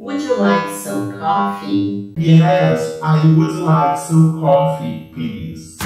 Would you like some coffee? Yes, I would like some coffee, please.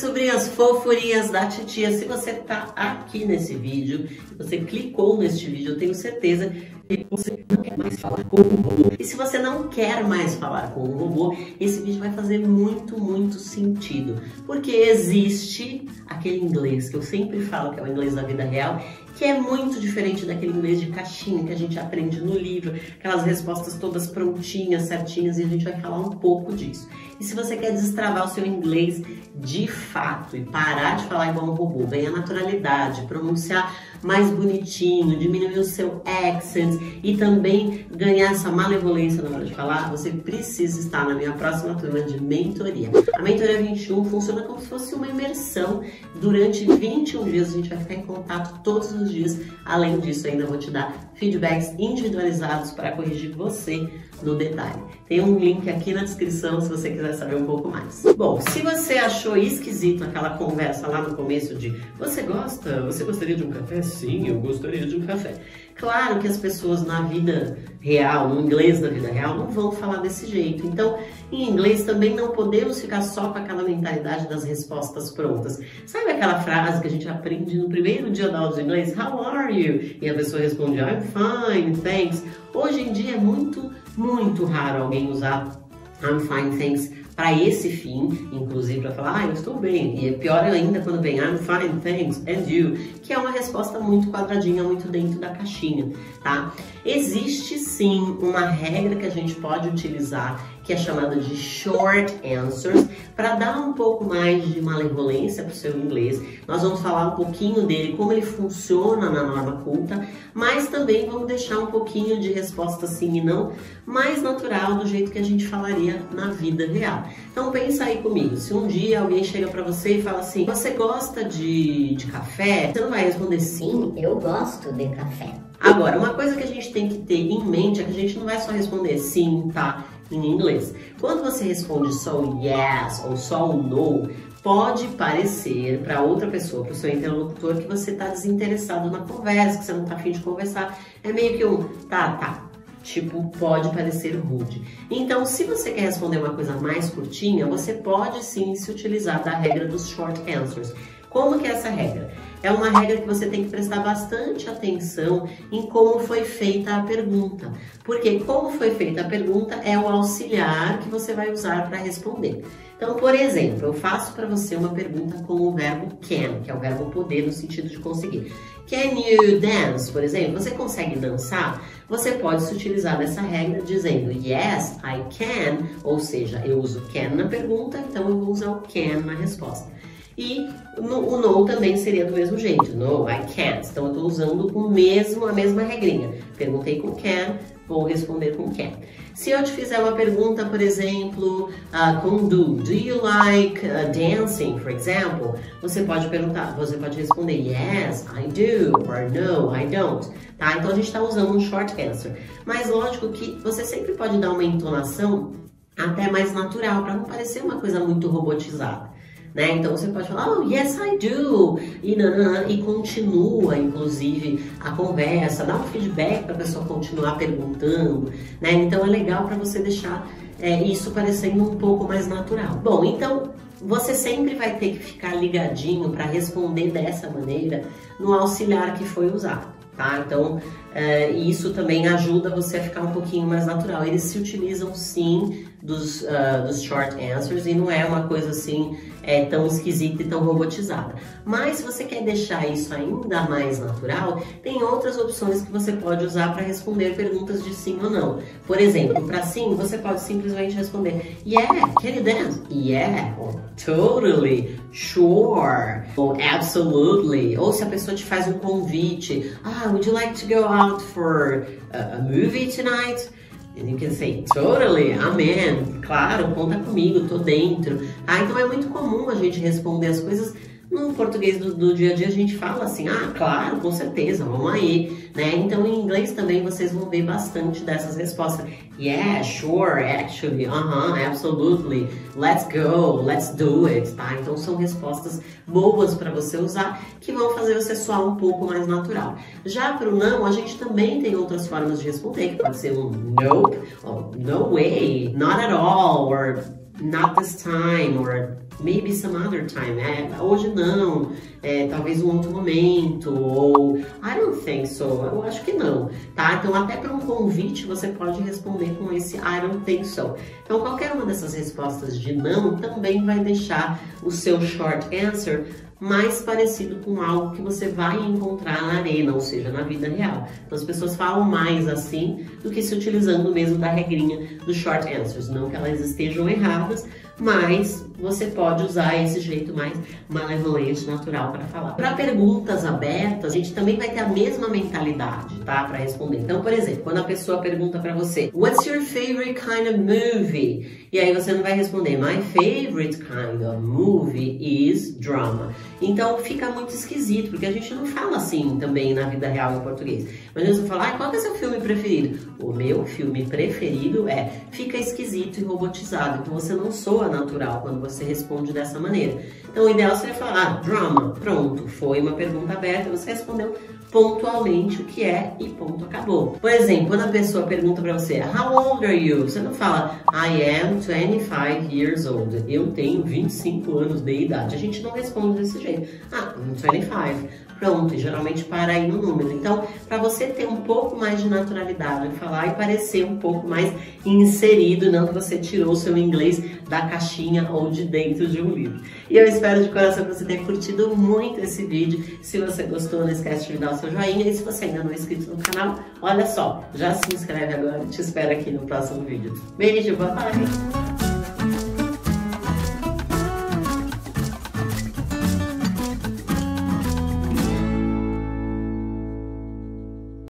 Sobrinhos e sobrinhas fofurias da titia. Se você tá aqui nesse vídeo, se você clicou neste vídeo, eu tenho certeza que você não quer mais falar com o robô. E se você não quer mais falar com o robô, esse vídeo vai fazer muito, muito sentido. Porque existe aquele inglês que eu sempre falo que é o inglês da vida real, que é muito diferente daquele inglês de caixinha que a gente aprende no livro, aquelas respostas todas prontinhas, certinhas, e a gente vai falar um pouco disso. E se você quer destravar o seu inglês de fato e parar de falar igual um robô, ganhar naturalidade, pronunciar mais bonitinho, diminuir o seu accent e também ganhar essa malevolência na hora de falar, você precisa estar na minha próxima turma de mentoria. A Mentoria 21 funciona como se fosse uma imersão. Durante 21 dias a gente vai ficar em contato todos os dias. Além disso, ainda vou te dar feedbacks individualizados para corrigir você no detalhe. Tem um link aqui na descrição se você quiser saber um pouco mais. Bom, se você achou esquisito aquela conversa lá no começo de você gosta, você gostaria de um café? Sim, eu gostaria de um café. Claro que as pessoas na vida real, no inglês da vida real, não vão falar desse jeito. Então, em inglês também não podemos ficar só com aquela mentalidade das respostas prontas. Sabe aquela frase que a gente aprende no primeiro dia da aula de inglês? How are you? E a pessoa responde, I'm fine, thanks. Hoje em dia é muito, muito raro alguém usar I'm fine, thanks para esse fim, inclusive para falar, ah, eu estou bem. E é pior ainda quando vem I'm fine, thanks, and you, que é uma resposta muito quadradinha, muito dentro da caixinha, tá? Existe sim uma regra que a gente pode utilizar que é chamada de short answers, para dar um pouco mais de malevolência para o seu inglês. Nós vamos falar um pouquinho dele, como ele funciona na norma culta, mas também vamos deixar um pouquinho de resposta sim e não mais natural, do jeito que a gente falaria na vida real. Então pensa aí comigo, se um dia alguém chega para você e fala assim, você gosta de, de café? Você não vai responder sim, eu gosto de café. Agora, uma coisa que a gente tem que ter em mente é que a gente não vai só responder sim, tá, em inglês. Quando você responde só o yes ou só o no, pode parecer para outra pessoa, para o seu interlocutor, que você está desinteressado na conversa, que você não está afim de conversar. É meio que um tá, tá. Tipo, pode parecer rude. Então, se você quer responder uma coisa mais curtinha, você pode sim se utilizar da regra dos short answers. Como que é essa regra? É uma regra que você tem que prestar bastante atenção em como foi feita a pergunta. Porque como foi feita a pergunta é o auxiliar que você vai usar para responder. Então, por exemplo, eu faço para você uma pergunta com o verbo can, que é o verbo poder no sentido de conseguir. Can you dance, por exemplo? Você consegue dançar? Você pode se utilizar dessa regra dizendo yes, I can, ou seja, eu uso can na pergunta, então eu vou usar o can na resposta. E o no também seria do mesmo jeito. No, I can't. Então eu estou usando o mesmo, a mesma regrinha. Perguntei com can, vou responder com can. Se eu te fizer uma pergunta, por exemplo, uh, com do, do you like uh, dancing, for example? Você pode perguntar, você pode responder yes, I do, or no, I don't. Tá? Então a gente está usando um short answer. Mas lógico que você sempre pode dar uma entonação até mais natural, para não parecer uma coisa muito robotizada. Né? Então você pode falar, oh, yes I do, e, nanana, e continua, inclusive, a conversa, dá um feedback para a pessoa continuar perguntando, né? Então é legal para você deixar é, isso parecendo um pouco mais natural. Bom, então você sempre vai ter que ficar ligadinho para responder dessa maneira no auxiliar que foi usado. Tá? Então, é, isso também ajuda você a ficar um pouquinho mais natural. Eles se utilizam sim dos, uh, dos short answers e não é uma coisa assim é, tão esquisita e tão robotizada. Mas se você quer deixar isso ainda mais natural, tem outras opções que você pode usar para responder perguntas de sim ou não. Por exemplo, para sim, você pode simplesmente responder Yeah, can you dance? Yeah, or totally, sure, ou absolutely. Ou se a pessoa te faz um convite, ah, would you like to go out for a movie tonight? And you can say, totally, amen, claro, conta comigo, tô dentro. Ah, então é muito comum a gente responder as coisas No português do, do dia a dia a gente fala assim, ah, claro, com certeza, vamos aí, né? Então em inglês também vocês vão ver bastante dessas respostas. Yeah, sure, actually, uh-huh, absolutely, let's go, let's do it, tá? Então são respostas boas para você usar que vão fazer você soar um pouco mais natural. Já para o não, a gente também tem outras formas de responder, que pode ser um nope, no way, not at all, or not this time, or maybe some other time. É, hoje não, é, talvez um outro momento, ou I don't think so, eu acho que não, tá? Então até para um convite você pode responder com esse I don't think so. Então qualquer uma dessas respostas de não também vai deixar o seu short answer mais parecido com algo que você vai encontrar na arena, ou seja, na vida real. Então as pessoas falam mais assim do que se utilizando mesmo da regrinha dos short answers. Não que elas estejam erradas, mas você pode usar esse jeito mais malevolente, natural para falar. Para perguntas abertas, a gente também vai ter a mesma mentalidade, tá? Para responder. Então, por exemplo, quando a pessoa pergunta para você, What's your favorite kind of movie? E aí você não vai responder, My favorite kind of movie is drama. Então fica muito esquisito, porque a gente não fala assim também na vida real em português. Mas você fala, ah, qual é o seu filme preferido? O meu filme preferido é. Fica esquisito e robotizado. Então você não soa natural quando você responde dessa maneira. Então o ideal seria falar, ah, drama, pronto, foi uma pergunta aberta, você respondeu pontualmente o que é e ponto acabou. Por exemplo, quando a pessoa pergunta para você, How old are you? Você não fala, I am 25 years old. Eu tenho 25 anos de idade. A gente não responde desse jeito. Ah, I'm 25 pronto, e geralmente para aí no número. Então, para você ter um pouco mais de naturalidade em falar e parecer um pouco mais inserido, não que você tirou o seu inglês da caixinha ou de dentro de um livro. E eu espero de coração que você tenha curtido muito esse vídeo. Se você gostou, não esquece de dar o seu joinha. E se você ainda não é inscrito no canal, olha só, já se inscreve agora. Te espero aqui no próximo vídeo. Beijo, bye bye!